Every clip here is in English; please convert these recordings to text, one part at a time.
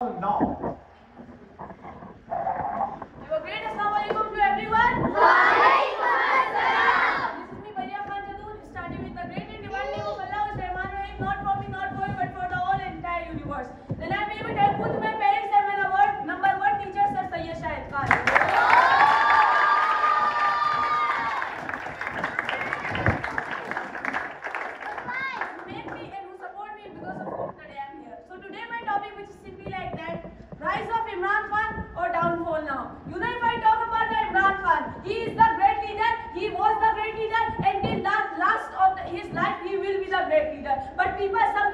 no. viva essa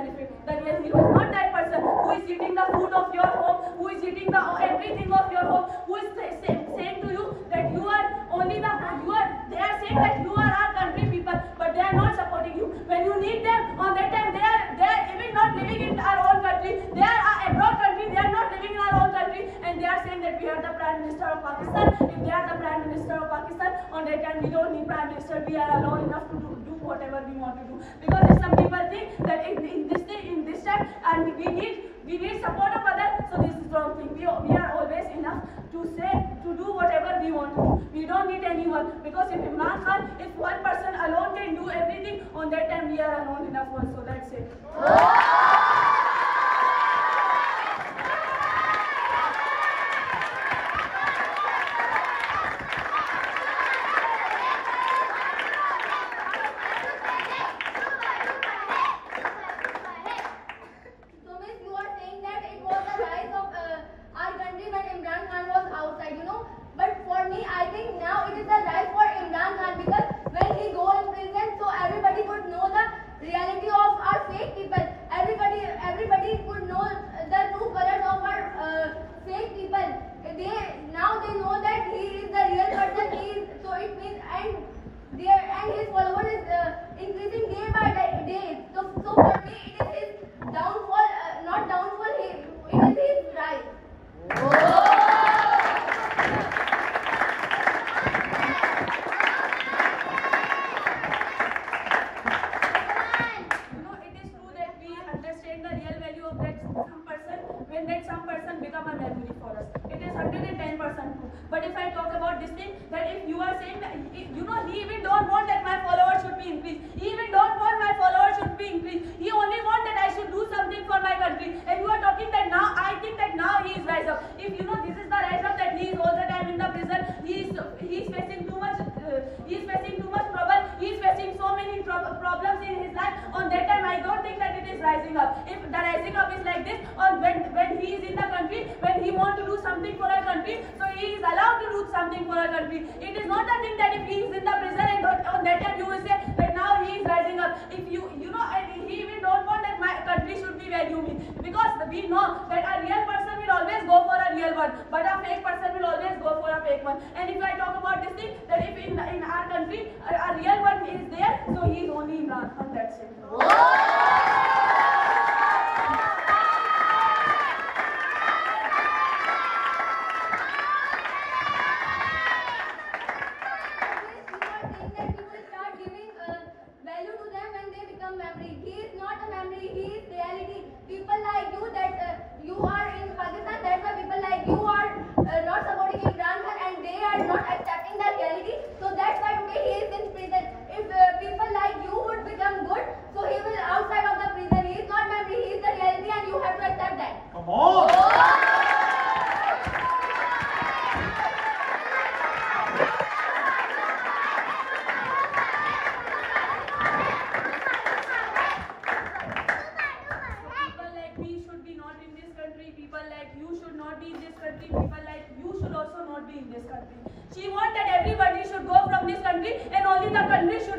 benefit. But yes, he was not that person who is eating the food of your home, who is eating the uh, everything of your home, who is saying to you that you are only the uh, you are. They are saying that you are our country people, but they are not supporting you. When you need them on that time, they are they are even not living in our own country. They are uh, abroad country. They are not living in our own country, and they are saying that we are the prime minister of Pakistan. If they are the prime minister of Pakistan, on that time we don't need prime minister. We are alone enough to do, do whatever we want to do because if some people think that in, in and we, need we need support of others. So this is wrong thing. We, we are always enough to say, to do whatever we want to do. We don't need anyone. Because if Imran Khan, if one person alone can do everything, on that time we are alone enough also. That's it. If the rising up is like this, or when, when he is in the country, when he wants to do something for our country, so he is allowed to do something for our country. It is not a thing that if he is in the prison and on that time you will say that now he is rising up. If you, you know, he even don't want that my country should be valuing because we know that a real person will always go for a real one, but a fake person will always go for a fake one. And if I talk about this thing, that if in, in our country a, a real one is there, so he is only Imran Khan. That's it. Whoa!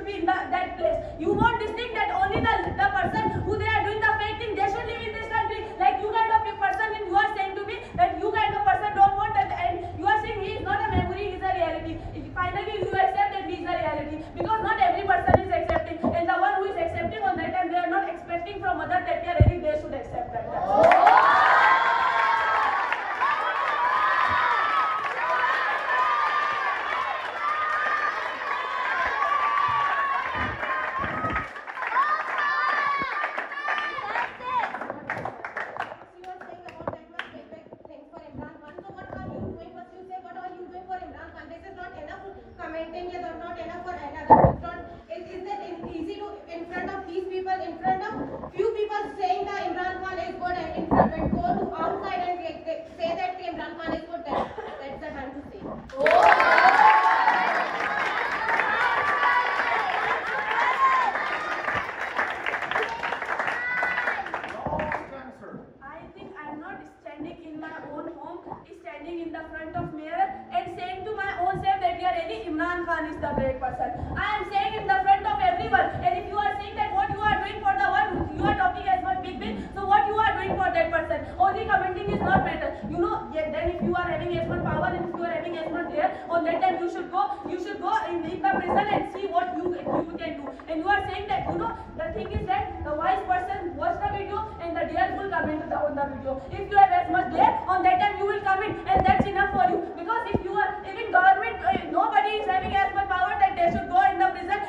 should not that place. The thing is that the wise person watch the video and the deer will into the, on the video. If you have as much deer, on that time you will come in and that's enough for you. Because if you are, even government, uh, nobody is having as much power that they should go in the prison